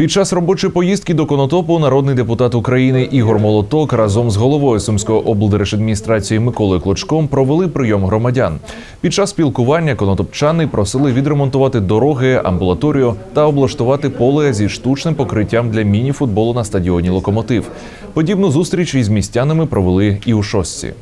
Під час робочої поїздки до Конотопу народний депутат України Ігор Молоток разом з головою Сумської облдержадміністрації Миколою Клочком провели прийом громадян. Під час спілкування конотопчани просили відремонтувати дороги, амбулаторію та облаштувати поле зі штучним покриттям для міні-футболу на стадіоні Локомотив. Подібну зустріч із містянами провели і у шостці.